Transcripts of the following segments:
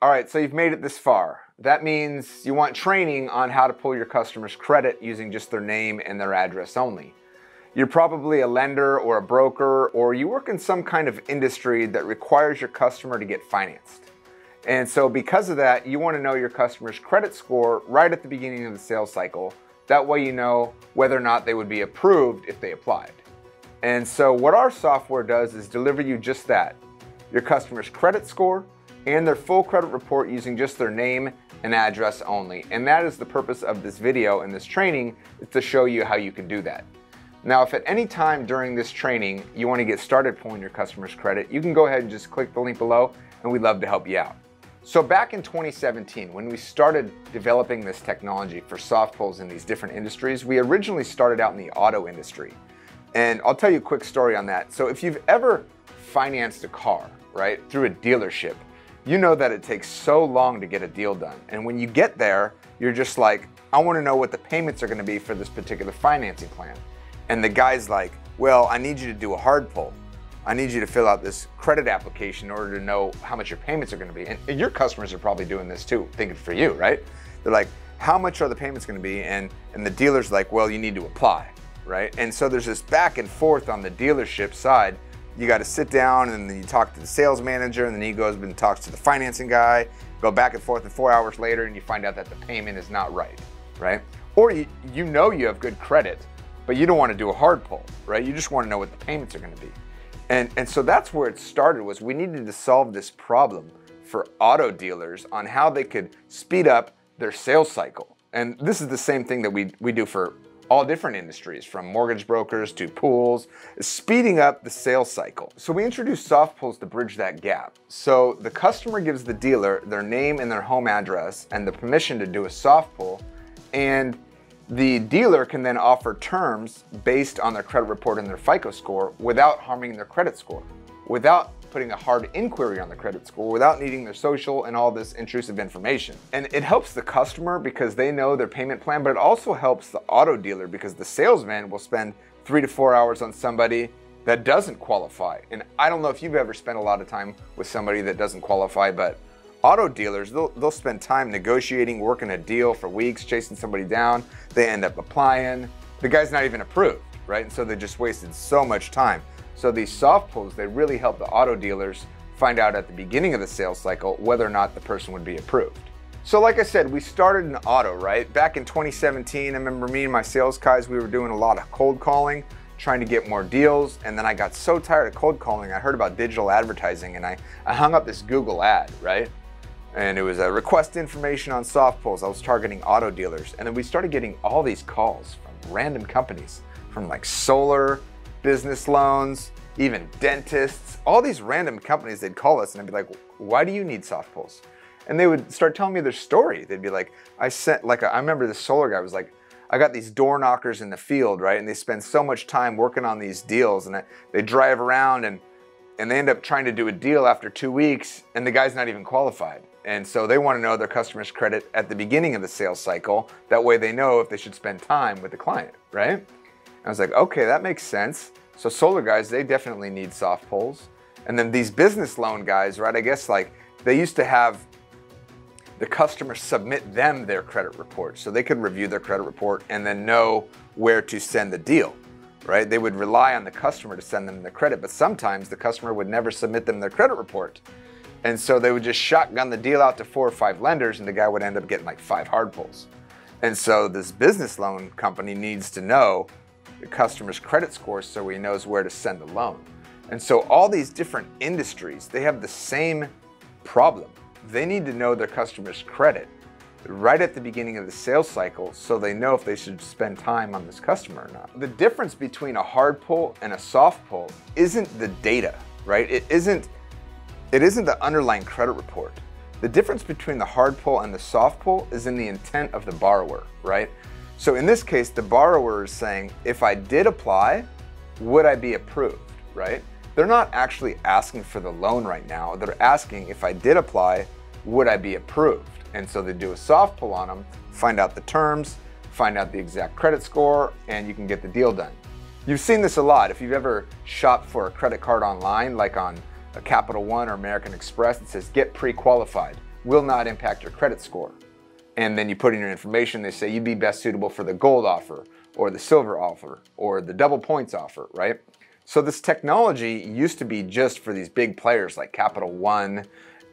All right, so you've made it this far. That means you want training on how to pull your customer's credit using just their name and their address only. You're probably a lender or a broker, or you work in some kind of industry that requires your customer to get financed. And so, because of that, you want to know your customer's credit score right at the beginning of the sales cycle. That way, you know whether or not they would be approved if they applied. And so, what our software does is deliver you just that your customer's credit score and their full credit report using just their name and address only. And that is the purpose of this video and this training is to show you how you can do that. Now, if at any time during this training you want to get started pulling your customer's credit, you can go ahead and just click the link below and we'd love to help you out. So back in 2017, when we started developing this technology for soft pulls in these different industries, we originally started out in the auto industry. And I'll tell you a quick story on that. So if you've ever financed a car, right, through a dealership, you know that it takes so long to get a deal done. And when you get there, you're just like, I want to know what the payments are going to be for this particular financing plan. And the guy's like, Well, I need you to do a hard pull. I need you to fill out this credit application in order to know how much your payments are going to be. And, your customers are probably doing this too, thinking for you, right? They're like, How much are the payments going to be? And, and the dealer's like, Well, you need to apply, right? And so there's this back and forth on the dealership side you got to sit down and then you talk to the sales manager and then he goes and talks to the financing guy go back and forth and four hours later and you find out that the payment is not right right? Or you, you know you have good credit but you don't want to do a hard pull right? You just want to know what the payments are going to be. And and so that's where it started was we needed to solve this problem for auto dealers on how they could speed up their sales cycle. And this is the same thing that we, we do for all different industries, from mortgage brokers to pools, speeding up the sales cycle. So we introduced soft pulls to bridge that gap. So the customer gives the dealer their name and their home address and the permission to do a soft pull, and the dealer can then offer terms based on their credit report and their FICO score without harming their credit score, without putting a hard inquiry on the credit score without needing their social and all this intrusive information. And it helps the customer because they know their payment plan, but it also helps the auto dealer because the salesman will spend three to four hours on somebody that doesn't qualify. And I don't know if you've ever spent a lot of time with somebody that doesn't qualify, but auto dealers, they'll, they'll spend time negotiating, working a deal for weeks, chasing somebody down. They end up applying. The guy's not even approved, right? And so they just wasted so much time. So these soft pulls, they really help the auto dealers find out at the beginning of the sales cycle whether or not the person would be approved. So like I said, we started in auto, right? Back in 2017, I remember me and my sales guys, we were doing a lot of cold calling, trying to get more deals. And then I got so tired of cold calling, I heard about digital advertising and I, I hung up this Google ad, right? And it was a request information on soft pulls. I was targeting auto dealers. And then we started getting all these calls from random companies, from like solar, business loans, even dentists, all these random companies, they'd call us and I'd be like, why do you need soft pulls? And they would start telling me their story. They'd be like, I sent, like, I remember the solar guy was like, I got these door knockers in the field, right? And they spend so much time working on these deals and they drive around and, and they end up trying to do a deal after two weeks and the guy's not even qualified. And so they want to know their customer's credit at the beginning of the sales cycle. That way they know if they should spend time with the client, right? I was like, okay, that makes sense. So solar guys, they definitely need soft pulls. And then these business loan guys, right? I guess like they used to have the customer submit them their credit report so they could review their credit report and then know where to send the deal, right? They would rely on the customer to send them the credit, but sometimes the customer would never submit them their credit report. And so they would just shotgun the deal out to four or five lenders and the guy would end up getting like five hard pulls. And so this business loan company needs to know the customer's credit score so he knows where to send the loan. And so all these different industries, they have the same problem. They need to know their customer's credit right at the beginning of the sales cycle so they know if they should spend time on this customer or not. The difference between a hard pull and a soft pull isn't the data, right? It isn't it isn't the underlying credit report. The difference between the hard pull and the soft pull is in the intent of the borrower, right? So in this case, the borrower is saying, if I did apply, would I be approved, right? They're not actually asking for the loan right now. They're asking if I did apply, would I be approved? And so they do a soft pull on them, find out the terms, find out the exact credit score, and you can get the deal done. You've seen this a lot. If you've ever shopped for a credit card online, like on a Capital One or American Express, it says get pre-qualified. will not impact your credit score. And then you put in your information, they say you'd be best suitable for the gold offer or the silver offer or the double points offer, right? So this technology used to be just for these big players like Capital One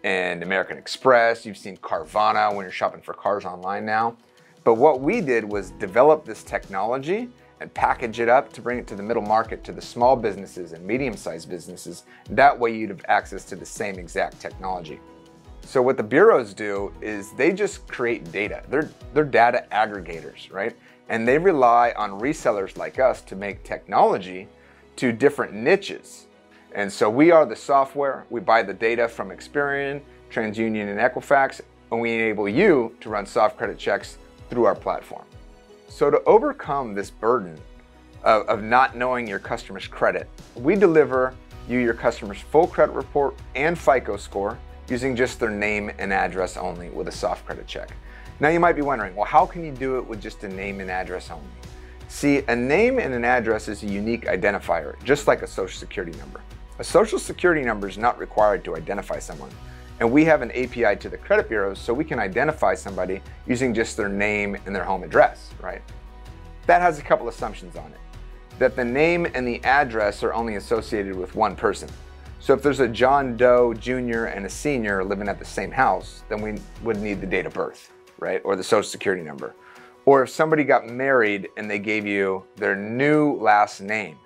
and American Express. You've seen Carvana when you're shopping for cars online now. But what we did was develop this technology and package it up to bring it to the middle market, to the small businesses and medium-sized businesses. That way you'd have access to the same exact technology. So what the bureaus do is they just create data. They're, they're data aggregators, right? And they rely on resellers like us to make technology to different niches. And so we are the software. We buy the data from Experian, TransUnion, and Equifax, and we enable you to run soft credit checks through our platform. So to overcome this burden of, of not knowing your customer's credit, we deliver you your customer's full credit report and FICO score using just their name and address only with a soft credit check. Now you might be wondering, well, how can you do it with just a name and address only? See, a name and an address is a unique identifier, just like a social security number. A social security number is not required to identify someone. And we have an API to the credit bureaus so we can identify somebody using just their name and their home address, right? That has a couple assumptions on it. That the name and the address are only associated with one person. So if there's a John Doe Jr. and a senior living at the same house, then we would need the date of birth, right? Or the social security number. Or if somebody got married and they gave you their new last name,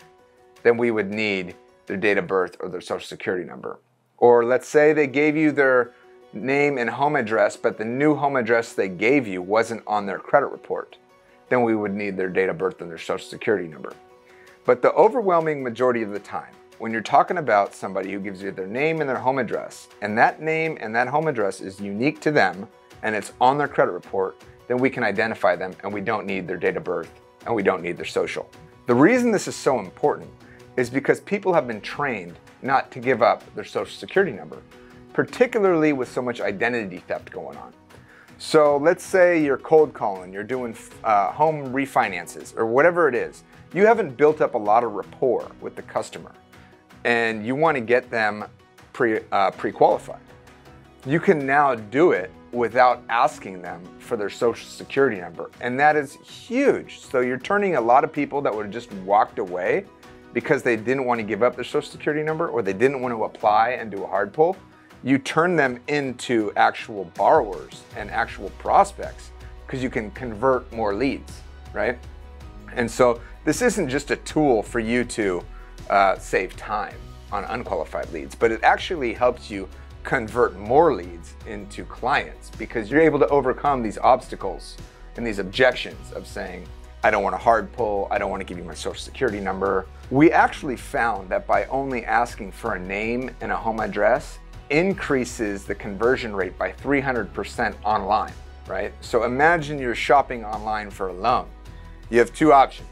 then we would need their date of birth or their social security number. Or let's say they gave you their name and home address, but the new home address they gave you wasn't on their credit report. Then we would need their date of birth and their social security number. But the overwhelming majority of the time, when you're talking about somebody who gives you their name and their home address, and that name and that home address is unique to them and it's on their credit report, then we can identify them and we don't need their date of birth and we don't need their social. The reason this is so important is because people have been trained not to give up their social security number, particularly with so much identity theft going on. So let's say you're cold calling, you're doing uh, home refinances or whatever it is. You haven't built up a lot of rapport with the customer and you want to get them pre, uh, pre-qualified. You can now do it without asking them for their social security number. And that is huge. So you're turning a lot of people that would have just walked away because they didn't want to give up their social security number or they didn't want to apply and do a hard pull. You turn them into actual borrowers and actual prospects because you can convert more leads, right? And so this isn't just a tool for you to uh, save time on unqualified leads, but it actually helps you convert more leads into clients because you're able to overcome these obstacles and these objections of saying, I don't want a hard pull, I don't want to give you my social security number. We actually found that by only asking for a name and a home address increases the conversion rate by 300% online, right? So imagine you're shopping online for a loan. You have two options.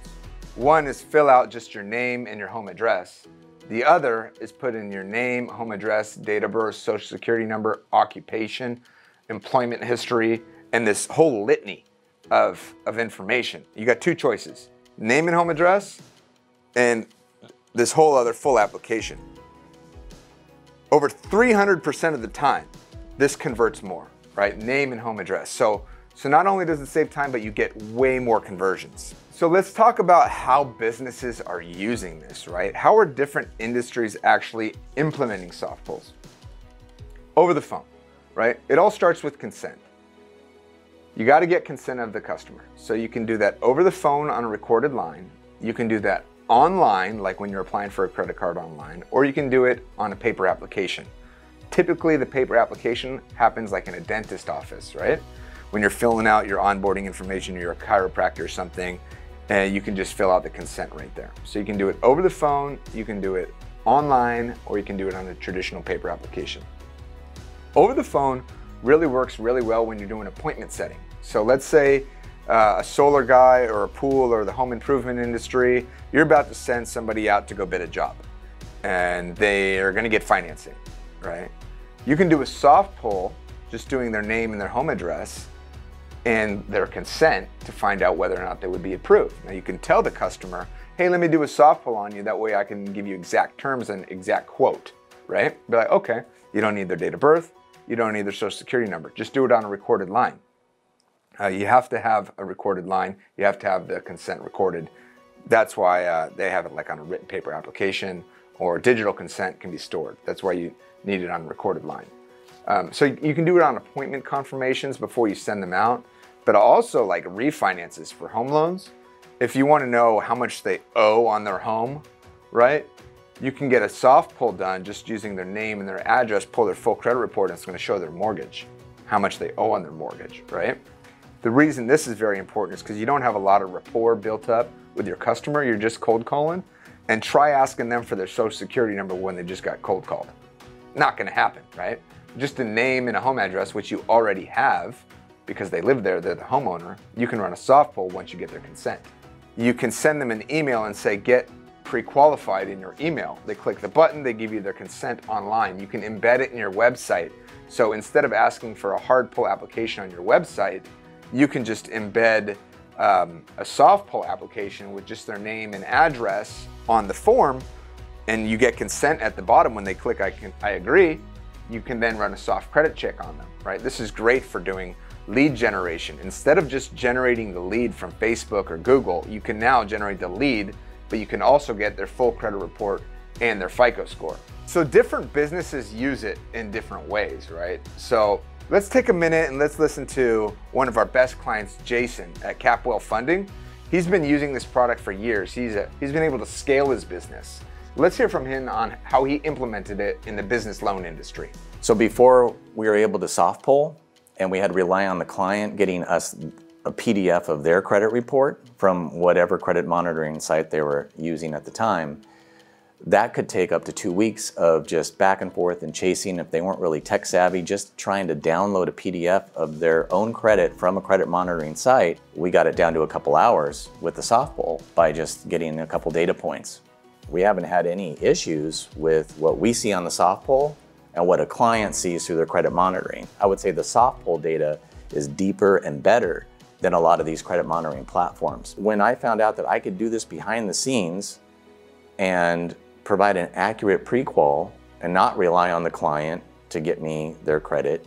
One is fill out just your name and your home address. The other is put in your name, home address, date of birth, social security number, occupation, employment history, and this whole litany of, of information. You got two choices, name and home address, and this whole other full application. Over 300% of the time, this converts more, right? Name and home address. So, so not only does it save time, but you get way more conversions. So let's talk about how businesses are using this, right? How are different industries actually implementing soft pulls? Over the phone, right? It all starts with consent. You got to get consent of the customer. So you can do that over the phone on a recorded line. You can do that online, like when you're applying for a credit card online, or you can do it on a paper application. Typically, the paper application happens like in a dentist office, right? When you're filling out your onboarding information, you're a chiropractor or something, and you can just fill out the consent right there. So you can do it over the phone, you can do it online, or you can do it on a traditional paper application. Over the phone really works really well when you're doing appointment setting. So let's say uh, a solar guy or a pool or the home improvement industry, you're about to send somebody out to go bid a job and they are gonna get financing, right? You can do a soft pull, just doing their name and their home address, and their consent to find out whether or not they would be approved. Now you can tell the customer, hey, let me do a soft pull on you. That way I can give you exact terms and exact quote, right? Be like, okay, you don't need their date of birth, you don't need their social security number. Just do it on a recorded line. Uh, you have to have a recorded line. You have to have the consent recorded. That's why uh, they have it like on a written paper application or digital consent can be stored. That's why you need it on a recorded line. Um, so you can do it on appointment confirmations before you send them out, but also like refinances for home loans. If you want to know how much they owe on their home, right? You can get a soft pull done just using their name and their address, pull their full credit report, and it's going to show their mortgage, how much they owe on their mortgage, right? The reason this is very important is because you don't have a lot of rapport built up with your customer. You're just cold calling, and try asking them for their social security number when they just got cold called. Not going to happen, right? Just a name and a home address, which you already have because they live there, they're the homeowner. You can run a soft pull once you get their consent. You can send them an email and say, get pre-qualified in your email. They click the button, they give you their consent online. You can embed it in your website. So instead of asking for a hard pull application on your website, you can just embed um, a soft pull application with just their name and address on the form, and you get consent at the bottom when they click I, can, I agree, you can then run a soft credit check on them, right? This is great for doing lead generation. Instead of just generating the lead from Facebook or Google, you can now generate the lead but you can also get their full credit report and their FICO score. So different businesses use it in different ways, right? So let's take a minute and let's listen to one of our best clients, Jason at Capwell Funding. He's been using this product for years. He's, a, he's been able to scale his business. Let's hear from him on how he implemented it in the business loan industry. So before we were able to soft pull and we had to rely on the client getting us a PDF of their credit report from whatever credit monitoring site they were using at the time, that could take up to two weeks of just back and forth and chasing if they weren't really tech savvy, just trying to download a PDF of their own credit from a credit monitoring site. We got it down to a couple hours with the soft pull by just getting a couple data points. We haven't had any issues with what we see on the soft pull and what a client sees through their credit monitoring. I would say the soft pull data is deeper and better than a lot of these credit monitoring platforms. When I found out that I could do this behind the scenes and provide an accurate prequal and not rely on the client to get me their credit,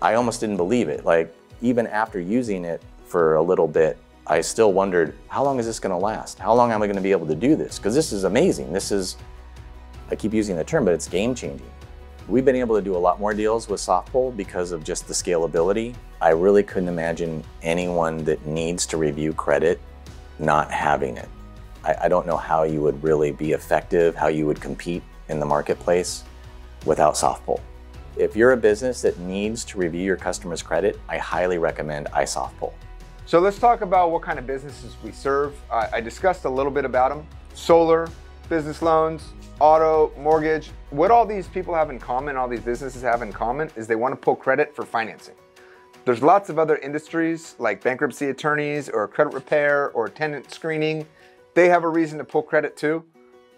I almost didn't believe it. Like even after using it for a little bit, I still wondered, how long is this gonna last? How long am I gonna be able to do this? Because this is amazing. This is, I keep using the term, but it's game changing. We've been able to do a lot more deals with soft pull because of just the scalability. I really couldn't imagine anyone that needs to review credit not having it. I, I don't know how you would really be effective, how you would compete in the marketplace without soft pull. If you're a business that needs to review your customer's credit, I highly recommend iSoftPull. So let's talk about what kind of businesses we serve. I discussed a little bit about them. Solar, business loans, auto, mortgage. What all these people have in common, all these businesses have in common, is they want to pull credit for financing. There's lots of other industries like bankruptcy attorneys or credit repair or tenant screening. They have a reason to pull credit too.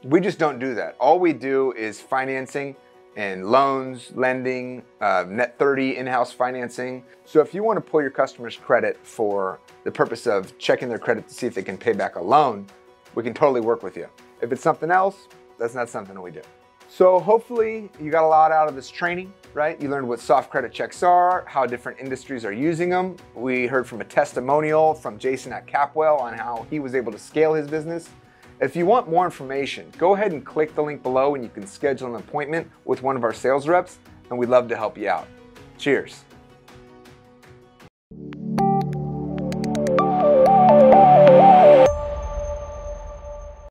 We just don't do that. All we do is financing and loans, lending, uh, net 30 in-house financing. So if you want to pull your customers credit for the purpose of checking their credit to see if they can pay back a loan, we can totally work with you. If it's something else, that's not something that we do. So hopefully you got a lot out of this training, right? You learned what soft credit checks are, how different industries are using them. We heard from a testimonial from Jason at Capwell on how he was able to scale his business. If you want more information, go ahead and click the link below and you can schedule an appointment with one of our sales reps and we'd love to help you out. Cheers.